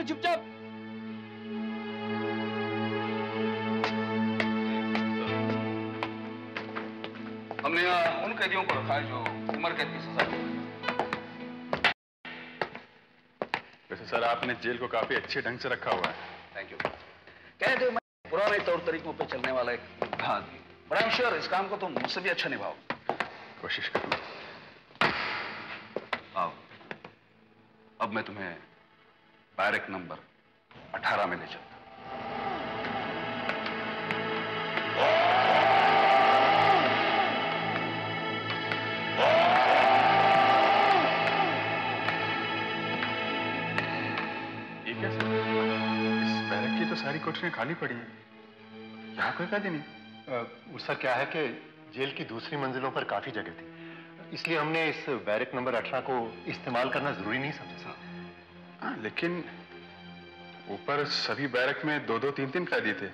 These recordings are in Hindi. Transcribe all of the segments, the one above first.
इधर चुपचाप। हमने यहाँ उन कैदियों को रखा है जो उम्र कैद की सजा वैसे सर आपने जेल को काफ़ी अच्छे ढंग से रखा हुआ है। थैंक यू कहते मैं पुराने तौर तरीकों पर चलने वाला एक आदमी बड़ा श्योर इस काम को तुम तो मुझसे भी अच्छा निभाओ। कोशिश करूँगा। आओ। अब मैं तुम्हें बैरक नंबर 18 में ले चलता सर? तो सारी कोठरियाँ खाली पड़ी हैं। यहाँ कोई कैदी नहीं? उसका क्या है कि जेल की दूसरी मंजिलों पर काफ़ी जगह थी। इसलिए हमने इस बैरक नंबर 18 को इस्तेमाल करना ज़रूरी नहीं समझा। हाँ लेकिन ऊपर सभी बैरक में दो दो तीन तीन कैदी थे।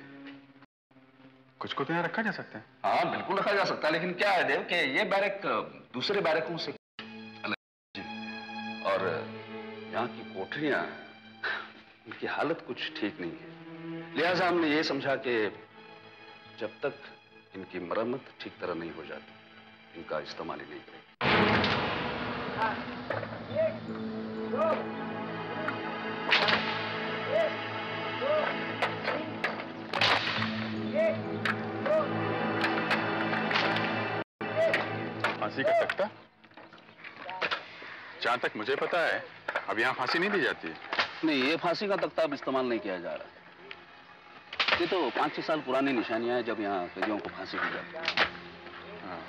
कुछ को तो यहाँ रखा जा सकता है। हाँ बिल्कुल रखा जा सकता है लेकिन क्या है देव कि ये बैरक दूसरे बैरकों से अलग और यहाँ की कोठरियाँ इनकी हालत कुछ ठीक नहीं है। लिहाजा हमने ये समझा कि जब तक इनकी मरम्मत ठीक तरह नहीं हो जाती इनका इस्तेमाल ही नहीं करेंगे। फांसी का तख्ता? जहाँ तक मुझे पता है अब यहाँ फांसी नहीं दी जाती। नहीं ये फांसी का तख्ता अब इस्तेमाल नहीं किया जा रहा। ये तो पाँच छह साल पुरानी निशानियाँ हैं जब यहाँ कैदियों को फांसी दी जाती हाँ।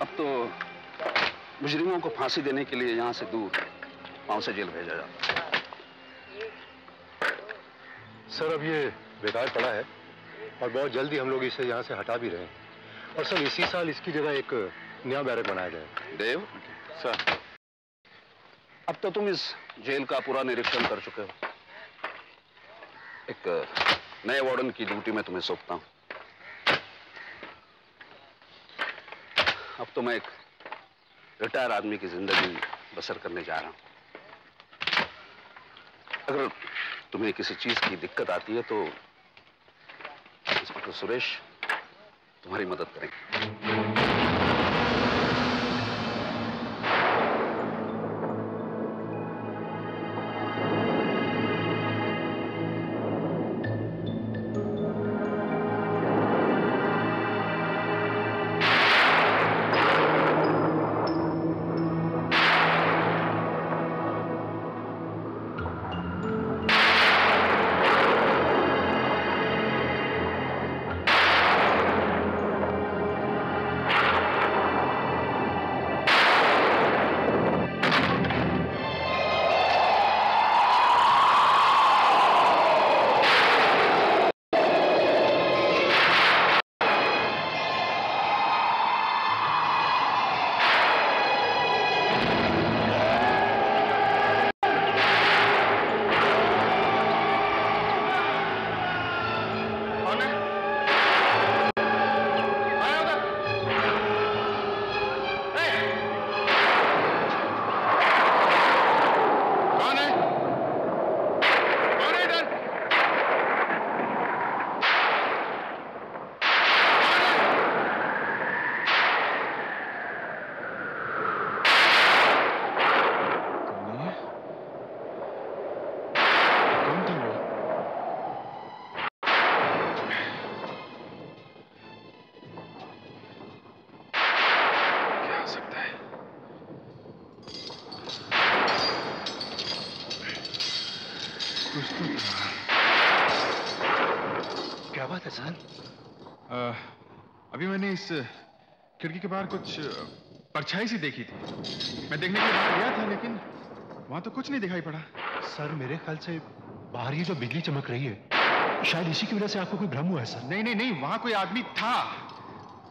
अब तो मुजरिमों को फांसी देने के लिए यहाँ से दूर पाँव से जेल भेजा जाता है। सर अब ये बेकार पड़ा है और बहुत जल्दी हम लोग इसे यहाँ से हटा भी रहे हैं। और सर इसी साल इसकी जगह एक नया बैरक बनाया जाए। देव सर। अब तो तुम इस जेल का पूरा निरीक्षण कर चुके हो। एक नए वार्डन की ड्यूटी में तुम्हें सौंपता हूँ। अब तो मैं एक रिटायर आदमी की ज़िंदगी बसर करने जा रहा हूँ। अगर तुम्हें किसी चीज़ की दिक्कत आती है तो इंस्पेक्टर सुरेश तुम्हारी मदद करेंगे। इस खिड़की के बाहर कुछ परछाई सी देखी थी। मैं देखने के लिए बाहर गया था लेकिन वहाँ तो कुछ नहीं दिखाई पड़ा। सर मेरे ख्याल से बाहर ये जो बिजली चमक रही है शायद इसी की वजह से आपको कोई भ्रम हुआ है सर। नहीं नहीं नहीं वहाँ कोई आदमी था।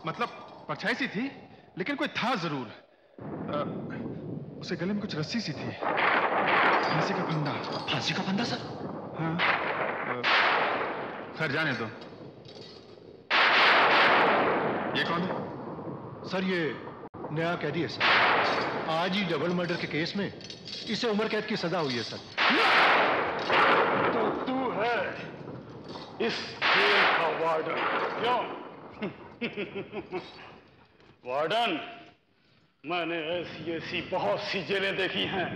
मतलब परछाई सी थी लेकिन कोई था ज़रूर। अ, उसे गले में कुछ रस्सी सी थी। फांसी का फंदा। फांसी का फंदा सर? हाँ। खैर जाने दो। ये कौन है? सर ये नया कैदी है सर। आज ही डबल मर्डर के केस में इसे उम्र कैद की सजा हुई है सर। तो तू है इस जेल का वार्डन। क्यों? वार्डन मैंने ऐसी ऐसी बहुत सी जेलें देखी हैं।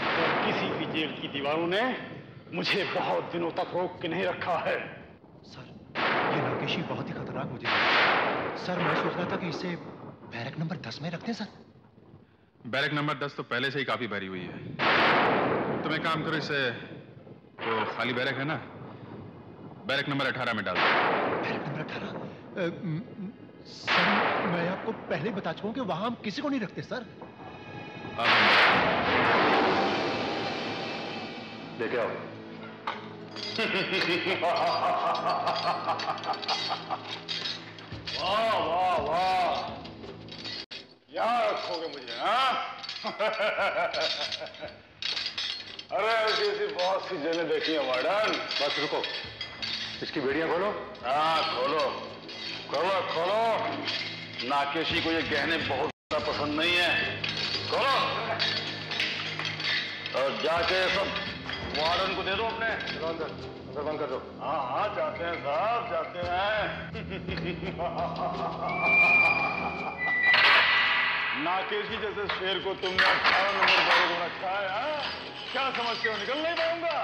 और तो किसी भी जेल की दीवारों ने मुझे बहुत दिनों तक रोक के नहीं रखा है। ये नाकेशी बहुत ही खतरनाक मुझे लगा। सर मैं सोच रहा था कि इसे बैरक नंबर दस में रखते हैं सर। बैरक नंबर दस तो पहले से ही काफ़ी भरी हुई है। तुम एक काम करो इसे तो खाली बैरक है ना बैरक नंबर अठारह में डाल दो। बैरक नंबर अठारह? सर मैं आपको पहले ही बता चुका हूँ कि वहाँ हम किसी को नहीं रखते सर। लेके आओ। वाह वाह वाह क्या रखोगे मुझे हाँ? अरे, ऐसी बहुत सी जेलें देखी है वार्डन बस रुको। इसकी बेड़ियाँ खोलो। हाँ खोलो। खोलो खोलो। नाकेशी को ये गहने बहुत ज़्यादा पसंद नहीं है। खोलो। और जाके सब वार्डन को दे दो अपने। अंदर बंद कर दो। हाँ हाँ जाते हैं साहब जाते हैं। नाकेशी जैसे शेर को तुमने अठारह नंबर में रखा है हाँ? क्या समझते हो? निकल नहीं पाऊँगा।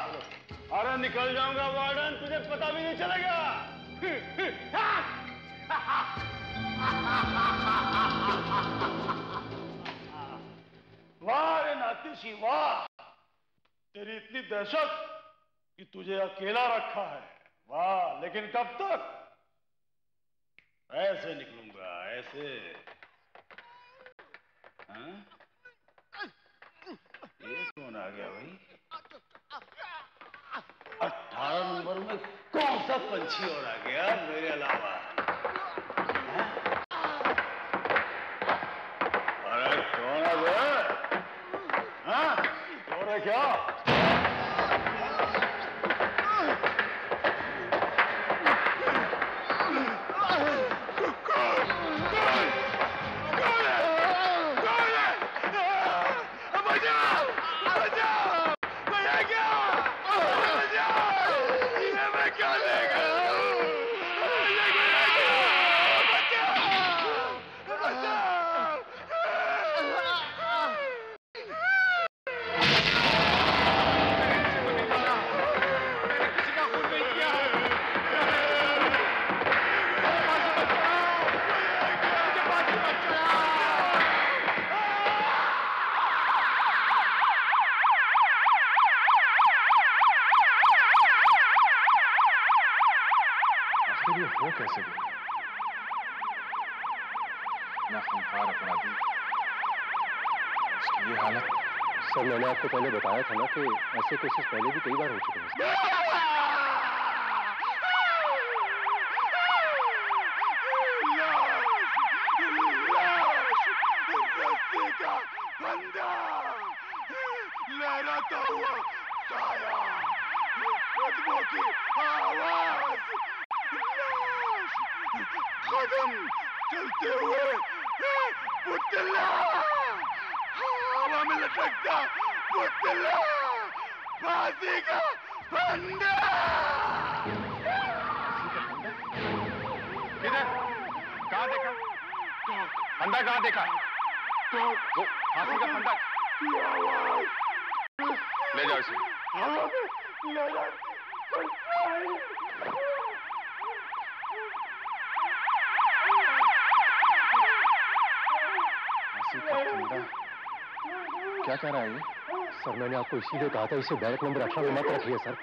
अरे निकल जाऊँगा वार्डन तुझे पता भी नहीं चलेगा। वाह रे नाकेशी वाह। तेरी इतनी दहशत कि तुझे अकेला रखा है। वाह, लेकिन कब तक? ऐसे निकलूँगा, ऐसे। हाँ? ये कौन आ गया भाई? अठारह नंबर में कौन सा पंछी और आ गया मेरे अलावा? हाँ? अरे कौन है है क्या? कैसे गया ना खूंखार अपराधी उसकी ये हालत सर मैंने आपको पहले बताया था ना कि ऐसे केसेस पहले भी कई बार हो चुके हैं पुतला फांसी का फंदा किधर कहाँ देखा? फंदा कहाँ देखा? वो फांसी का फंदा ले जाओ इसे। हवा में लहराती फांसी क्या कह रहा है ये? सर मैंने आपको इसीलिए कहा था, इसे बैरक नंबर अठारह में मत रखिए सर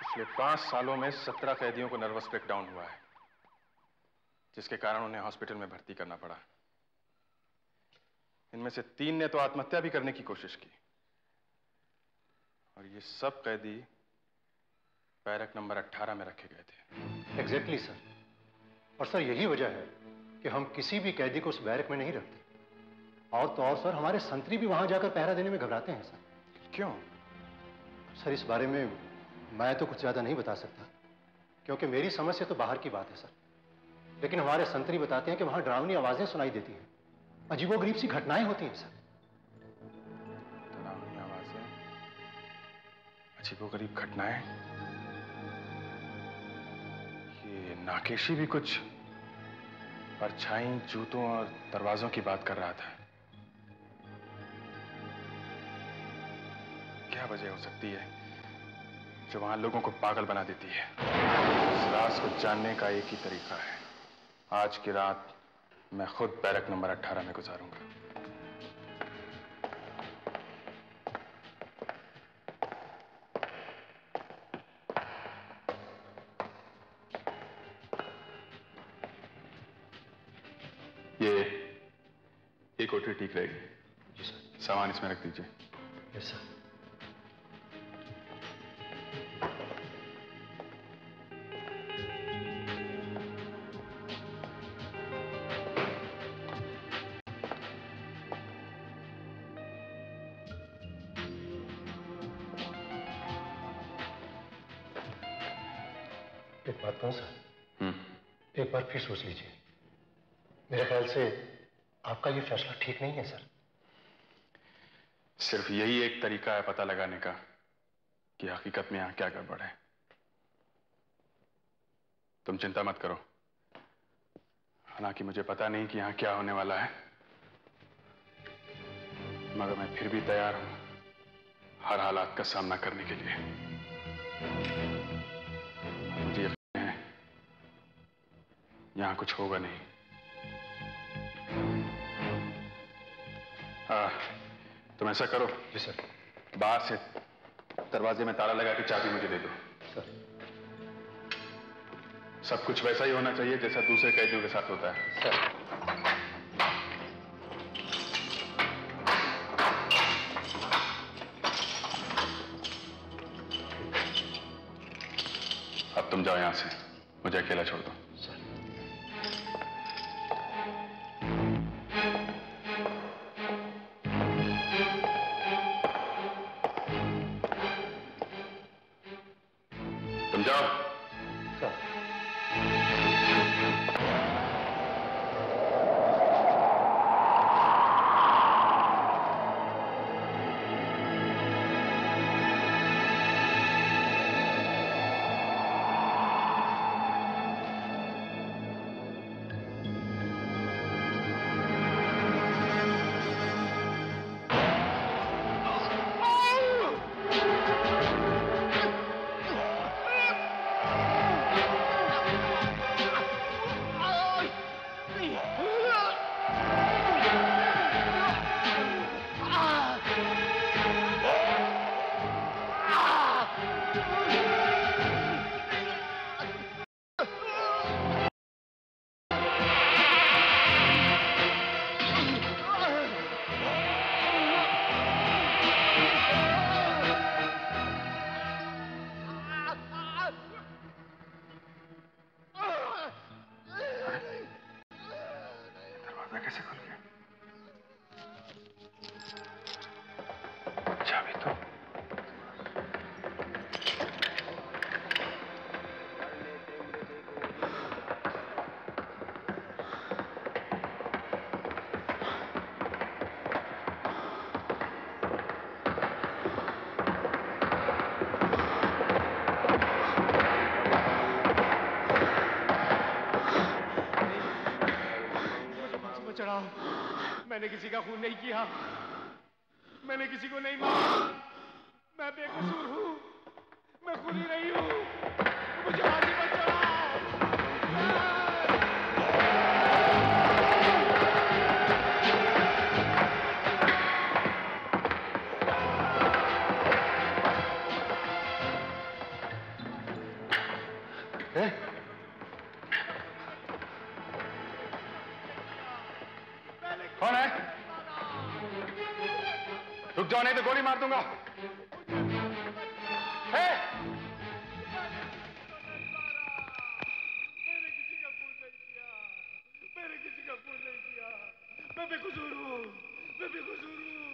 पिछले पाँच सालों में सत्रह कैदियों को नर्वस ब्रेकडाउन हुआ है, जिसके कारण उन्हें हॉस्पिटल में भर्ती करना पड़ा। इनमें से तीन ने तो आत्महत्या भी करने की कोशिश की। और ये सब कैदी बैरक नंबर 18 में रखे गए थे। एग्जैक्टली exactly, सर और सर यही वजह है कि हम किसी भी कैदी को उस बैरक में नहीं रखते। और तो और सर हमारे संतरी भी वहाँ जाकर पहरा देने में घबराते हैं सर क्यों? सर इस बारे में मैं तो कुछ ज़्यादा नहीं बता सकता क्योंकि मेरी समझ से तो बाहर की बात है सर लेकिन हमारे संतरी बताते हैं कि वहाँ डरावनी आवाज़ें सुनाई देती हैं। अजीबोगरीब सी घटनाएँ होती हैं सर डरावनी आवाज़ें? अजीबोगरीब घटनाएँ? नाकेशी भी कुछ परछाई जूतों और दरवाजों की बात कर रहा था। क्या वजह हो सकती है जो वहाँ लोगों को पागल बना देती है? इस राज को जानने का एक ही तरीका है। आज की रात मैं खुद बैरक नंबर 18 में गुजारूँगा। ठीक रहेगी। सामान इसमें रख दीजिए। यस सर एक बात कहूँ सर? हम्म। एक बार फिर सोच लीजिए। आपका ये फैसला ठीक नहीं है, सर? सिर्फ़ यही एक तरीका है पता लगाने का कि हकीकत में यहाँ क्या गड़बड़ है। तुम चिंता मत करो। हालाँकि मुझे पता नहीं कि यहाँ क्या होने वाला है। मगर मैं फिर भी तैयार हूँ हर हालात का सामना करने के लिए। मुझे यकीन है, यहाँ कुछ होगा नहीं। आ, तुम ऐसा करो। जी सर। बाहर से दरवाजे में ताला लगा के चाबी मुझे दे दो। सर। सब कुछ वैसा ही होना चाहिए जैसा दूसरे कैदियों के साथ होता है। सर। अब तुम जाओ यहाँ से। मुझे अकेला छोड़ दो। मैंने किसी का खून नहीं किया। गोली मार दूँगा। है? किसी का खून नहीं किसी का नहीं मैं बेकसूर हूँ। मैं बेकसूर हूँ।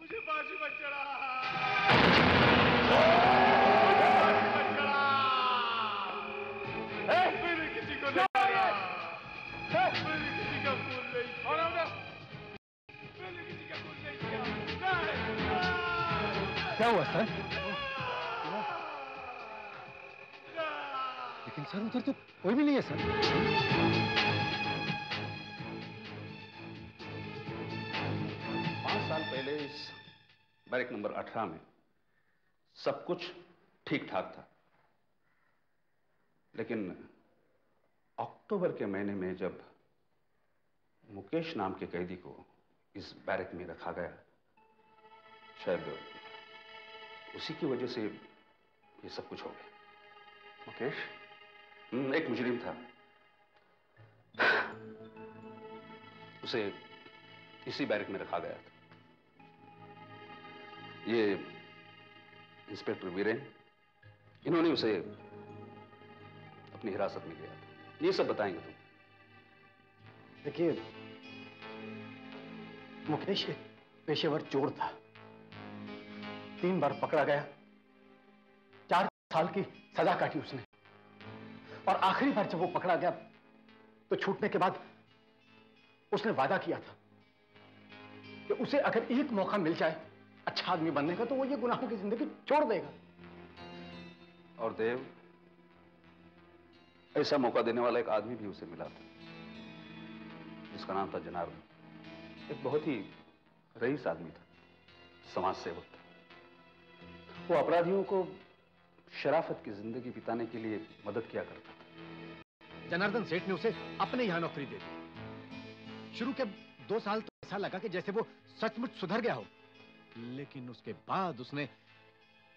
मुझे बाजू पर चढ़ा। हुआ सर लेकिन सर, उधर तो कोई भी नहीं है, सर। पाँच साल पहले इस बैरक नंबर अठारह में सब कुछ ठीक ठाक था। लेकिन अक्टूबर के महीने में जब मुकेश नाम के कैदी को इस बैरक में रखा गया, शायद उसी की वजह से ये सब कुछ हो गया। मुकेश? हम्म, एक मुजरिम था। उसे इसी बैरक में रखा गया था। ये इंस्पेक्टर वीरेन इन्होंने उसे अपनी हिरासत में लिया था। ये सब बताएँगे तुम। देखिए मुकेश पेशेवर चोर था। तीन बार पकड़ा गया। चार साल की सजा काटी उसने। और आखिरी बार जब वो पकड़ा गया तो छूटने के बाद उसने वादा किया था कि उसे अगर एक मौका मिल जाए अच्छा आदमी बनने का तो वो ये गुनाहों की ज़िंदगी छोड़ देगा। और देव, ऐसा मौका देने वाला एक आदमी भी उसे मिला था, जिसका नाम था जनार्दन। एक बहुत ही रईस आदमी था समाज सेवक था। वो अपराधियों को शराफत की ज़िंदगी बिताने के लिए मदद किया करता था। जनार्दन सेठ ने उसे अपने यहाँ नौकरी दे दी। शुरू के दो साल तो ऐसा लगा कि जैसे वो सचमुच सुधर गया हो। लेकिन उसके बाद उसने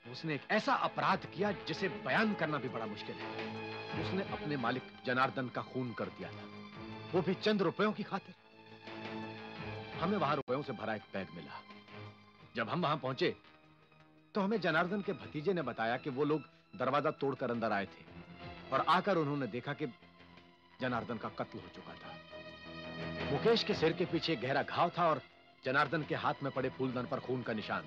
उसने एक ऐसा अपराध किया जिसे बयान करना भी बड़ा मुश्किल है। उसने अपने मालिक जनार्दन का खून कर दिया था। वो भी चंद रुपयों की खातिर। हमें वहाँ रुपयों से भरा एक बैग मिला। जब हम वहाँ पहुँचे तो हमें जनार्दन के भतीजे ने बताया कि वो लोग दरवाज़ा तोड़कर अंदर आए थे और आकर उन्होंने देखा कि जनार्दन का कत्ल हो चुका था। मुकेश के सिर के पीछे गहरा घाव था और जनार्दन के हाथ में पड़े फूलदान पर खून का निशान।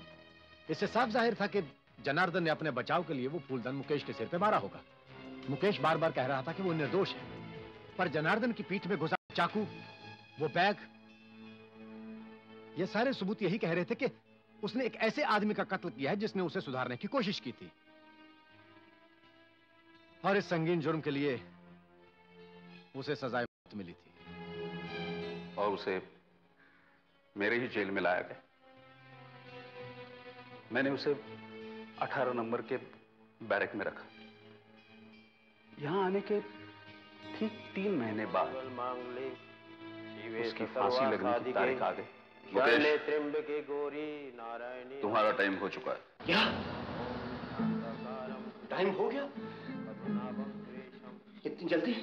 इससे साफ़ ज़ाहिर था कि जनार्दन ने अपने बचाव के लिए वो फूलदान मुकेश के सिर पे मारा होगा। मुकेश बार बार कह रहा था कि वो निर्दोष है, पर जनार्दन की पीठ में घुसा चाकू, वो बैग, ये सारे सबूत यही कह रहे थे कि उसने एक ऐसे आदमी का कत्ल किया है जिसने उसे सुधारने की कोशिश की थी। और इस संगीन जुर्म के लिए उसे सजाए मौत मिली थी। और उसे मेरे ही जेल में लाया गया। मैंने उसे 18 नंबर के बैरक में रखा। यहाँ आने के ठीक तीन महीने बाद उसकी फांसी लगने की तारीख आ गई। मुकेश। त्र्यंबके गौरी नारायणी तुम्हारा टाइम हो चुका है। क्या? टाइम हो गया? इतनी जल्दी?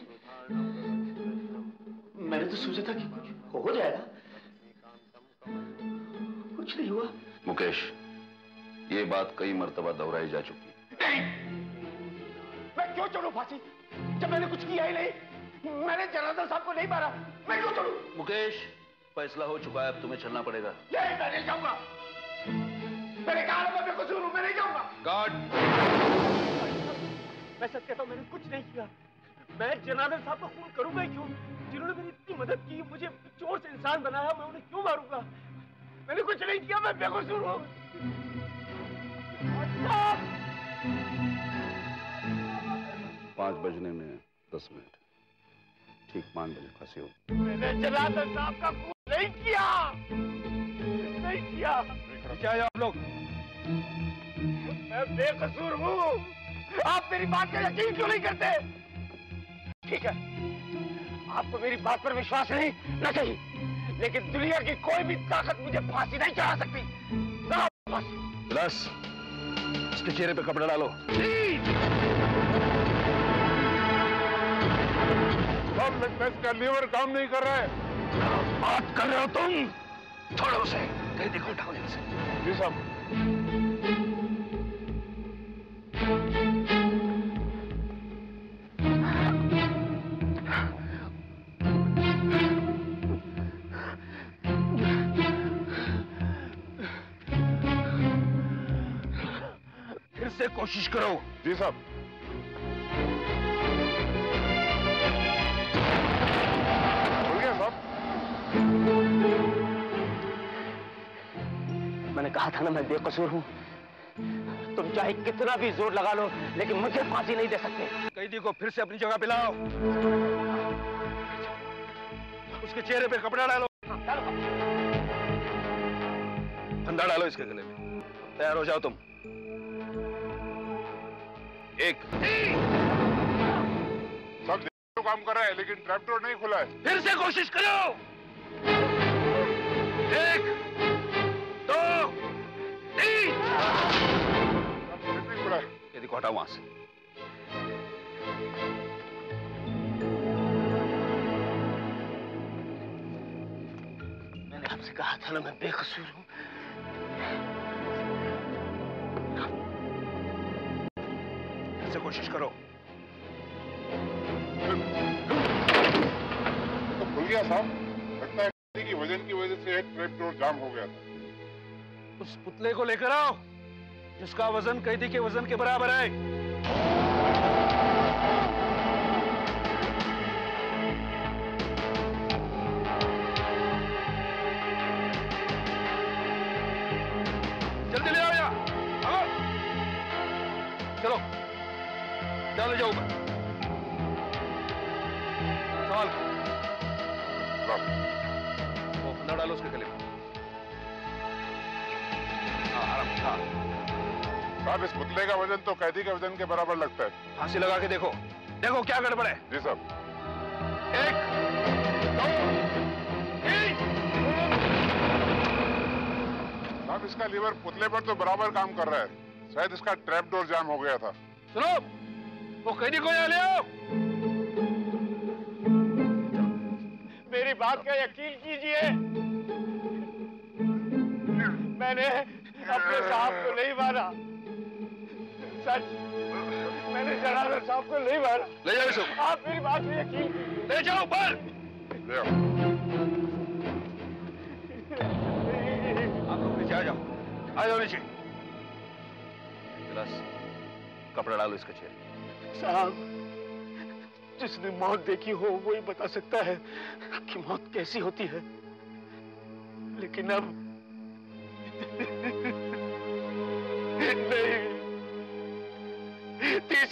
मैंने तो सोचा था कि कुछ हो जाएगा। कुछ नहीं हुआ। मुकेश ये बात कई मर्तबा दोहराई जा चुकी है। मैं क्यों चढ़ू फांसी? जब मैंने कुछ किया ही नहीं मैंने जनार्दन साहब को नहीं मारा मैं क्यों चढ़ू मुकेश फैसला हो चुका है अब तुम्हें चलना पड़ेगा। नहीं मैं नहीं जाऊँगा ना मैं बेकसूर हूँ मैं नहीं जाऊँगा गार्ड मैं सच कहता हूँ मैंने कुछ नहीं किया। मैं जनार्दन साहब का खून करूँगा क्यों? जिन्होंने मेरी इतनी मदद की मुझे चोर से इंसान बनाया मैं उन्हें क्यों मारूँगा? मैंने कुछ नहीं किया मैं बेकसूर हूँ। पाँच बजने में दस मिनट। ठीक पाँच बजे फांसी हो। मैंने जनार्दन साहब का खून नहीं किया नहीं किया क्या आप लोग। मैं बेकसूर हूँ। आप मेरी बात का यकीन क्यों नहीं करते? ठीक है। आपको मेरी बात पर विश्वास नहीं न सही लेकिन दुनिया की कोई भी ताकत मुझे फांसी नहीं चढ़ा सकती। बस इसके चेहरे पे कपड़ा डालो। का लीवर काम नहीं कर रहा। है बात कर रहे हो तुम? छोड़ो उसे। कहीं देखो उठाओ यहाँ से जी साहब। फिर से कोशिश करो। जी साहब। मैंने कहा था ना मैं बेकसूर हूँ। चाहे कितना भी ज़ोर लगा लो लेकिन मुझे फांसी नहीं दे सकते। कैदी को फिर से अपनी जगह पिलाओ उसके चेहरे पे कपड़ा डालो। फंदा डालो इसके गले में। तैयार हो जाओ तुम। एक। सब तो काम कर रहा है लेकिन ट्रैप डोर नहीं खुला है। फिर से कोशिश करो। एक। हटाओ वहाँ से। मैंने आपसे कहा था ना मैं बेकसूर हूँ। से कोशिश करो। तो खुल गया साहब। लगता है गाड़ी की वज़न की वजह से ट्रैप डोर जाम हो गया था। उस पुतले को लेकर आओ। जिसका वज़न कैदी के वज़न के बराबर है। वज़न तो कैदी के वज़न के बराबर लगता है। फांसी लगा के देखो। देखो क्या गड़बड़ है। जी साहब एक दो तीन। साहब इसका लीवर पुतले पर तो बराबर काम कर रहा है। शायद इसका ट्रैप डोर जाम हो गया था। सुनो वो कैदी को यहाँ ले आओ। मेरी बात का यकीन कीजिए। मैंने अपने साहब को नहीं मारा सच? मैंने जनाजा साहब को नहीं मारा। ले जाओ आप मेरी बात पे यकीन ले जाओ ऊपर। ले आओ। आप लोग नीचे आ जाओ। आ जाओ नीचे। गिलास कपड़ा डालो इसके चेहरे साहब जिसने मौत देखी हो वही बता सकता है कि मौत कैसी होती है। लेकिन अब नहीं।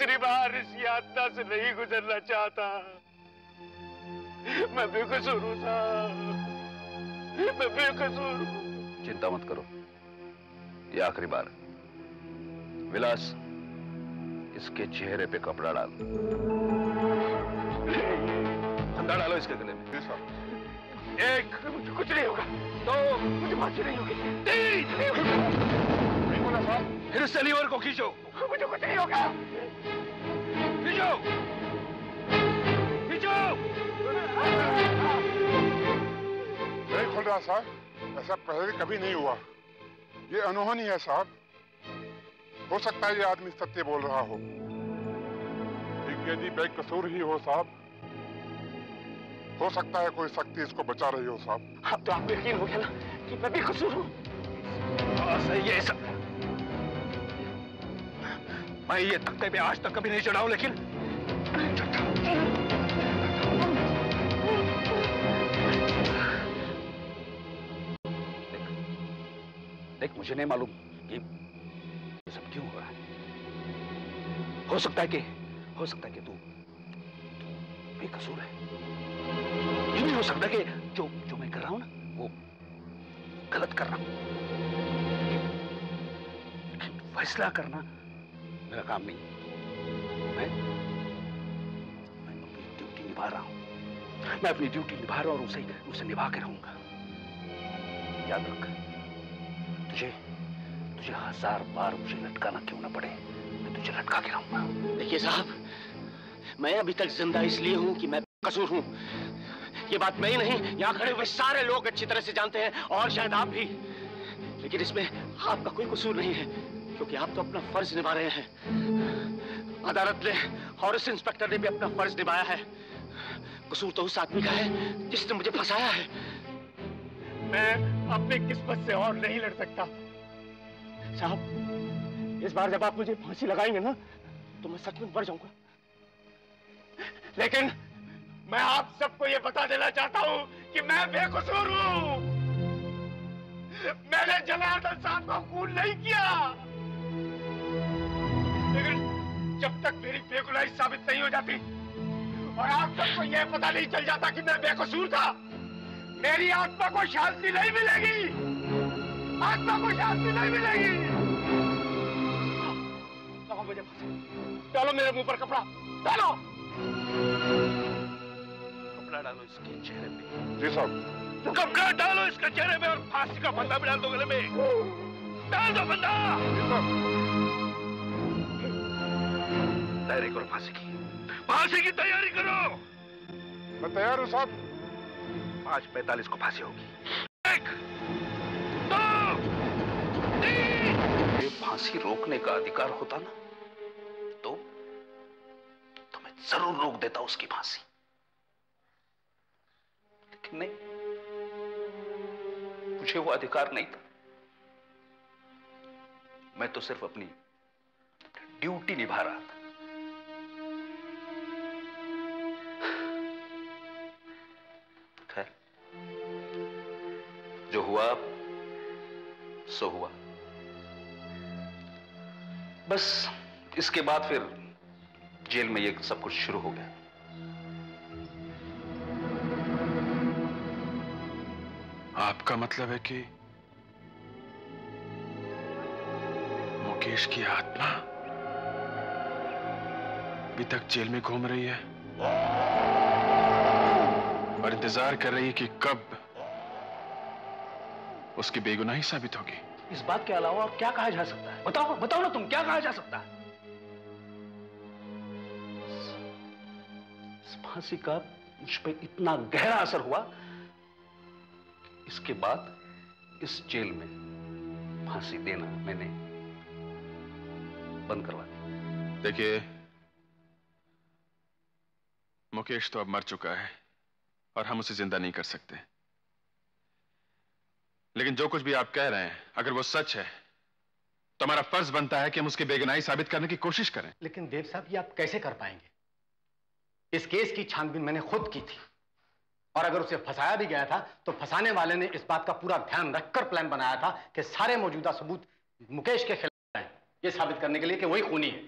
तीसरी बार इस यात्रा से नहीं गुजरना चाहता। मैं बेकसूर हूँ साहब। मैं बेकसूर हूँ। चिंता मत करो। ये आखिरी बार विलास इसके चेहरे पे कपड़ा डाल। फंदा डालो इसके गले में। एक मुझे कुछ नहीं होगा। दो मुझे फांसी नहीं होगी। तीन नहीं बोला साहब। फिर से लीवर को खींचो। मुझे कुछ नहीं होगा। खींचो। खींचो। नहीं खुल रहा साहब। ऐसा पहले कभी नहीं हुआ। ये अनहोनी है साहब। हो सकता है ये आदमी सत्य बोल रहा हो। ये कैदी बेकसूर ही हो साहब हो सकता है कोई शक्ति इसको बचा रही हो साहब। अब तो आपको यकीन हो गया ना कि मैं भी कसूर हूँ। हाँ, सही है सब मैं ये तख्ते पे आज तक कभी नहीं चढ़ा हूँ लेकिन देख देख मुझे नहीं मालूम कि ये सब क्यों हो रहा है। हो सकता है कि हो सकता है कि तू बेकसूर है। हो सकता कि जो जो मैं कर रहा हूँ ना, वो गलत कर रहा हूँ फैसला करना मेरा काम नहीं मैं मैं अपनी ड्यूटी निभा रहा हूँ। मैं अपनी ड्यूटी निभा रहा हूँ और उसे उसे निभा के रहूँगा। याद रख, तुझे तुझे हज़ार बार मुझे लटकाना क्यों ना पड़े? मैं तुझे लटका के रहूँगा। देखिए साहब, मैं अभी तक ज़िंदा इसलिए हूँ कि मैं कसूर हूँ। ये बात मैं ही नहीं। यहाँ खड़े हुए सारे लोग अच्छी तरह से जानते हैं, और शायद आप भी। लेकिन इसमें आपका कोई कसूर नहीं है, क्योंकि आप तो अपना फ़र्ज़ निभा रहे हैं। अदालत ने और इस इंस्पेक्टर ने भी अपना फ़र्ज़ निभाया है। कसूर तो उस आदमी का है, जिसने मुझे फंसाया है। मैं अपनी किस्मत से और नहीं लड़ सकता। साहब, इस बार जब आप मुझे फांसी लगाएँगे ना तो मैं सच में मर जाऊँगा। लेकिन मैं आप सबको ये बता देना चाहता हूँ कि मैं बेकसूर हूँ। मैंने जनार्दन साहब को खून नहीं किया। लेकिन जब तक मेरी बेगुनाही साबित नहीं हो जाती और आप सबको यह पता नहीं चल जाता कि मैं बेकसूर था, मेरी आत्मा को शांति नहीं मिलेगी। आत्मा को शांति नहीं मिलेगी। मुझे मेरे मुँह पर कपड़ा। डालो। कपड़ा डालो इसके चेहरे पे। जी साहब कपड़ा डालो इसके चेहरे में और फांसी का फंदा भी डाल दो गले में। डाल दो फंदा। तैयारी करो फांसी की। फांसी की तैयारी करो। मैं तैयार हूँ साहब। पाँच पैंतालीस को फांसी होगी। एक दो तीन। ये फांसी रोकने का अधिकार होता ना तो तो मैं ज़रूर रोक देता उसकी फांसी। नहीं मुझे वो अधिकार नहीं था। मैं तो सिर्फ़ अपनी ड्यूटी निभा रहा था। खैर, जो हुआ, सो हुआ। बस इसके बाद फिर जेल में ये सब कुछ शुरू हो गया। आपका मतलब है कि मुकेश की आत्मा अभी तक जेल में घूम रही है। और इंतज़ार कर रही है कि कब उसकी बेगुनाही साबित होगी। इस बात के अलावा और क्या कहा जा सकता है? बताओ बताओ ना तुम, क्या कहा जा सकता है? फांसी का मुझ पर इतना गहरा असर हुआ इसके बाद इस जेल में फांसी देना मैंने बंद करवा दिया देखिए मुकेश तो अब मर चुका है और हम उसे ज़िंदा नहीं कर सकते। लेकिन जो कुछ भी आप कह रहे हैं अगर वो सच है तो हमारा फ़र्ज़ बनता है कि हम उसकी बेगुनाही साबित करने की कोशिश करें। लेकिन देव साहब ये आप कैसे कर पाएँगे? इस केस की छानबीन मैंने खुद की थी। और अगर उसे फंसाया भी गया था तो फंसाने वाले ने इस बात का पूरा ध्यान रखकर प्लान बनाया था कि सारे मौजूदा सबूत मुकेश के खिलाफ हैं ये साबित करने के लिए कि वही खूनी है।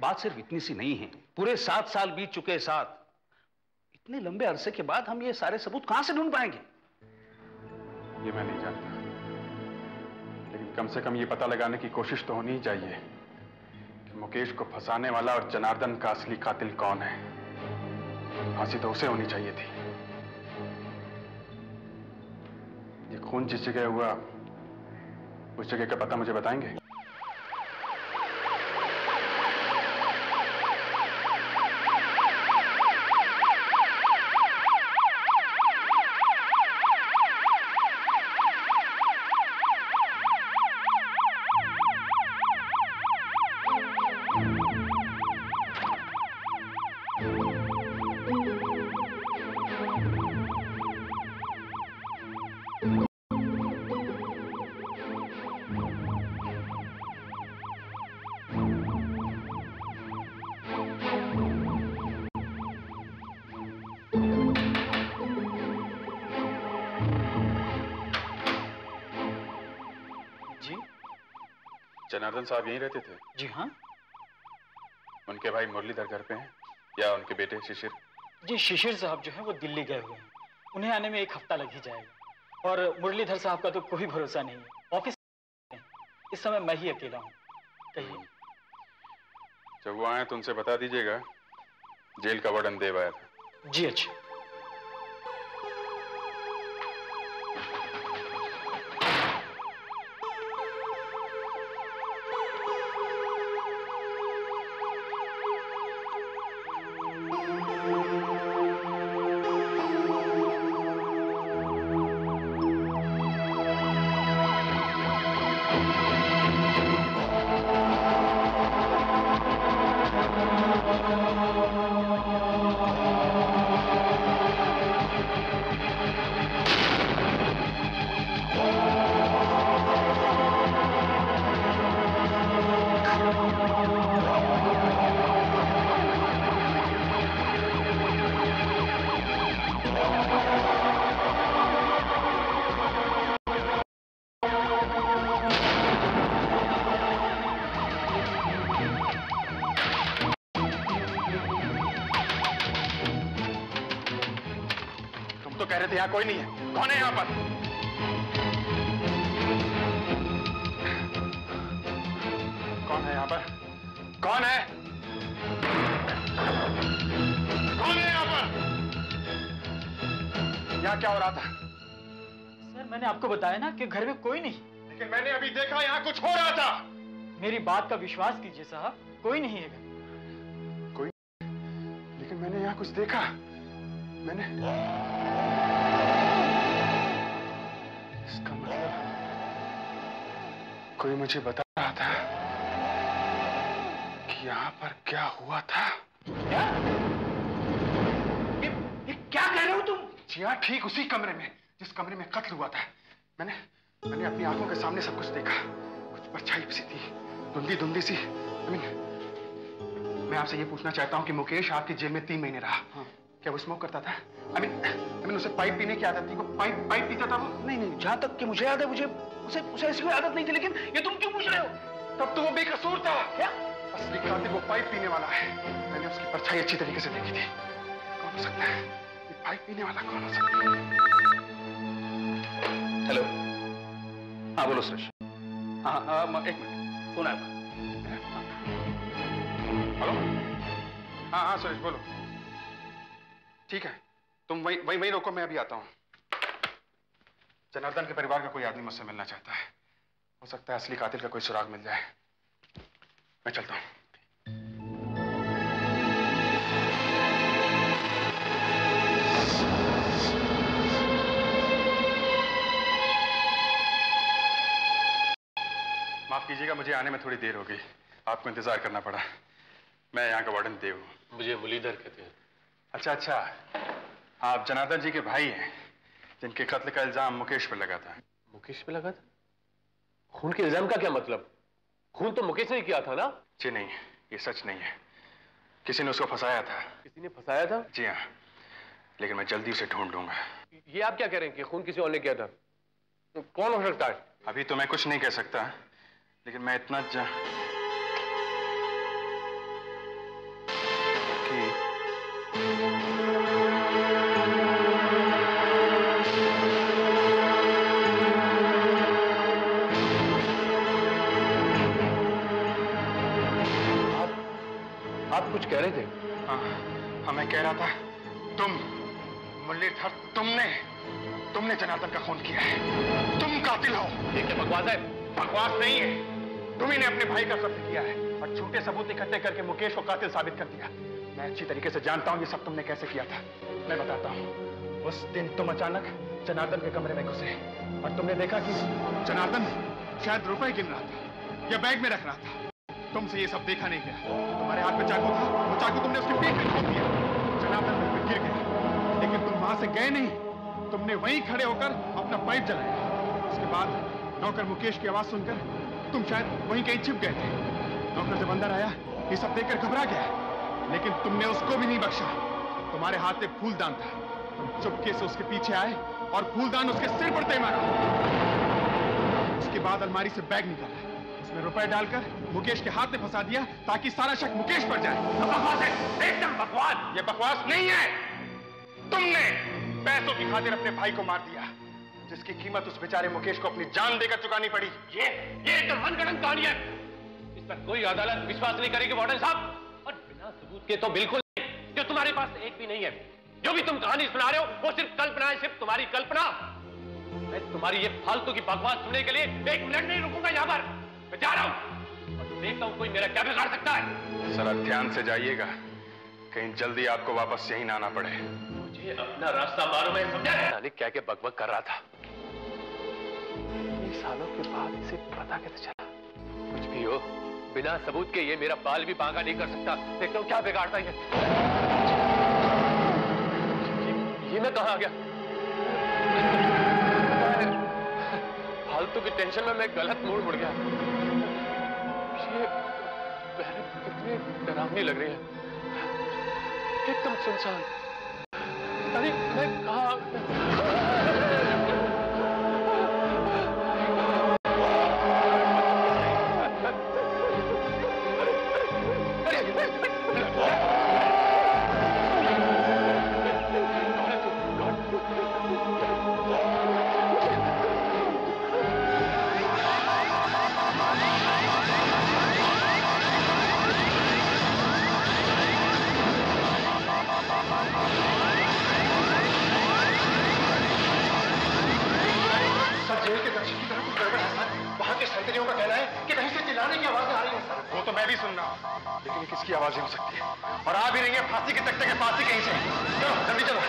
बात सिर्फ़ इतनी सी नहीं है। पूरे सात साल बीत चुके साथ। इतने लंबे अरसे के बाद हम ये सारे सबूत कहाँ से ढूंढ पाएँगे? ये मैं नहीं जानता। लेकिन कम से कम ये पता लगाने की कोशिश तो होनी ही चाहिए कि मुकेश को फंसाने वाला और जनार्दन का असली कातिल कौन है। फांसी तो उसे होनी चाहिए थी। ये खून जिस जगह हुआ उस जगह का पता मुझे बताएँगे? जनार्दन साहब यहीं रहते थे? जी हाँ। उनके भाई मुरलीधर घर पे हैं या उनके बेटे शिशिर? जी शिशिर साहब जो है वो दिल्ली गए हुए हैं। उन्हें आने में एक हफ़्ता लग ही जाएगा। और मुरलीधर साहब का तो कोई भरोसा नहीं है। ऑफ़िस इस समय मैं ही अकेला हूँ। कहिए। जब वो आए तो उनसे बता दीजिएगा जेल का वार्डन देव आया था। जी अच्छा। तो कोई नहीं है। कौन है यहाँ पर? आपको बताया ना कि घर में कोई नहीं। लेकिन मैंने अभी देखा यहाँ कुछ हो रहा था। मेरी बात का विश्वास कीजिए साहब कोई नहीं है घर। कोई लेकिन मैंने यहाँ कुछ देखा। मैंने इसका मतलब कोई मुझे बता रहा था कि यहाँ पर क्या हुआ था। क्या? ये, ये क्या कह रहे हो तुम? जी हाँ ठीक उसी कमरे में जिस कमरे में कत्ल हुआ था। मैंने मैंने अपनी आँखों के सामने सब कुछ देखा। कुछ परछाई सी थी। धुंधी धुंधी सी। I mean, मैं आपसे ये पूछना चाहता हूँ कि मुकेश आपकी जेल में तीन महीने रहा। क्या वो स्मोक करता था? आई मीन आई मीन उसे पाइप पीने की आदत थी? वो पाइप पाइप पीता था वो? नहीं नहीं जहाँ तक कि मुझे याद है मुझे उसे उसे ऐसी कोई आदत नहीं थी लेकिन ये तुम क्यों पूछ रहे हो? तब तो वो बेकसूर था। क्या? असली कातिल वो पाइप पीने वाला है। मैंने उसकी परछाई अच्छी तरीके से देखी थी। कौन हो सकता है? ये पाइप पीने वाला कौन हो सकता है? हेलो हाँ बोलो सुरेश। हाँ हाँ एक मिनट। फ़ोन आया हेलो। हाँ हाँ सुरेश, बोलो। ठीक है, तुम वही वही, वहीं रोको, मैं अभी आता हूँ। जनार्दन के परिवार का कोई आदमी मुझसे मिलना चाहता है। हो सकता है असली कातिल का कोई सुराग मिल जाए। मैं चलता हूँ। माफ़ कीजिएगा मुझे आने में थोड़ी देर होगी। आपको इंतज़ार करना पड़ा। मैं यहाँ का वार्डन देव हूँ। मुझे मुरलीधर कहते हैं। अच्छा अच्छा। आप जनार्दन जी के भाई हैं जिनके कत्ल का इल्ज़ाम मुकेश पर लगा था। मुकेश पे लगा था? खून के इल्ज़ाम का क्या मतलब? खून तो मुकेश ने किया था ना? जी नहीं ये सच नहीं है। किसी ने उसको फंसाया था। किसी ने फंसाया था? जी हाँ लेकिन मैं जल्दी उसे ढूंढ लूँगा। ये आप क्या कह रहे हैं कि खून किसी और ने किया था? कौन हो सकता है? अभी तो मैं कुछ नहीं कह सकता। लेकिन मैं इतना जा... आप आप कुछ कह रहे थे? हाँ हाँ मैं कह रहा था तुम मुरलीधर तुमने तुमने जनार्दन का खून किया है। तुम कातिल हो। ये क्या बकवास है। बकवास नहीं है। तुम ही ने अपने भाई का कत्ल किया है और झूठे सबूत इकट्ठे करके मुकेश को कातिल साबित कर दिया। मैं अच्छी तरीके से जानता हूँ ये सब तुमने कैसे किया था। मैं बताता हूँ। उस दिन तुम अचानक जनार्दन के कमरे में घुसे और तुमने देखा कि जनार्दन शायद रुपए गिन रहा था या बैग में रख रहा था। तुमसे ये सब देखा नहीं गया। तुम्हारे हाथ में चाकू था। वो चाकू तुमने उसके पेट में ठोक दिया। जनार्दन पे गिर गया। लेकिन तुम वहाँ से गए नहीं। तुमने वहीं खड़े होकर अपना पाइप जलाया। उसके बाद नौकर मुकेश की आवाज़ सुनकर तुम शायद वहीं कहीं छिप गए थे। नौकर जब अंदर आया, ये सब देखकर घबरा गया। लेकिन तुमने उसको भी नहीं बख्शा। तुम्हारे हाथ में फूलदान था। तुम चुपके से उसके पीछे आए और फूलदान उसके सिर पर तय मारा। उसके बाद अलमारी से बैग निकाला। उसमें रुपए डालकर मुकेश के हाथ में फंसा दिया ताकि सारा शक मुकेश पर जाए। बकवास है एकदम बकवास। ये बकवास नहीं है। तुमने पैसों की खातिर अपने भाई को मार दिया। जिसकी कीमत उस बेचारे मुकेश को अपनी जान देकर चुकानी पड़ी। ये ये तो कहानी है। इस पर कोई अदालत विश्वास नहीं करेगी वार्डन साहब। और बिना सबूत के तो बिल्कुल नहीं जो तुम्हारे पास एक भी नहीं है। जो भी तुम कहानी सुना रहे हो वो सिर्फ़ कल्पना है सिर्फ़ तुम्हारी कल्पना। मैं तुम्हारी ये फालतू की बकवास सुनने के लिए एक मिनट नहीं रुकूँगा यहाँ पर। मैं जा रहा हूँ। और देखता हूँ कोई मेरा क्या बिगाड़ सकता है। जरा ध्यान से जाइएगा। कहीं जल्दी आपको वापस यहीं ना आना पड़े। मुझे अपना रास्ता मालूम है समझा क्या क्या बकबक कर रहा था। सालों के बाद इसे पता कैसे चला? कुछ भी हो बिना सबूत के ये मेरा बाल भी बांगा नहीं कर सकता। देखता हूँ क्या बिगाड़ता है ये, ये मैं कहा आ गया? फालतू की टेंशन में मैं गलत मूड मुड़ गया। ये कितनी डरावनी लग रही है। एकदम सुनसान। अरे मैं कहा ये हो सकती है। और आ भी रही है फांसी के तख्ते के पास ही कहीं से। चलो, जल्दी चलो।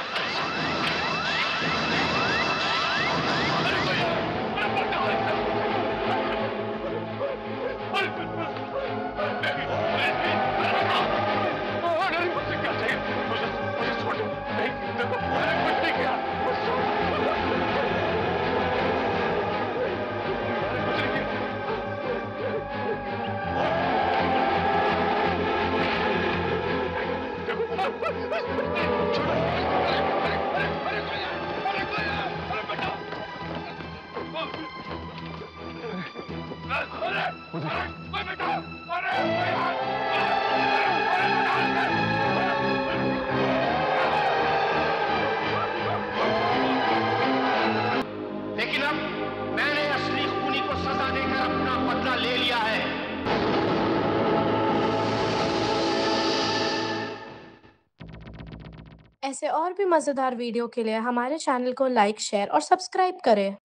लेकिन अब मैंने असली खूनी को सजा देकर अपना बदला ले लिया है। ऐसे और भी मज़ेदार वीडियो के लिए हमारे चैनल को लाइक, शेयर और सब्सक्राइब करें।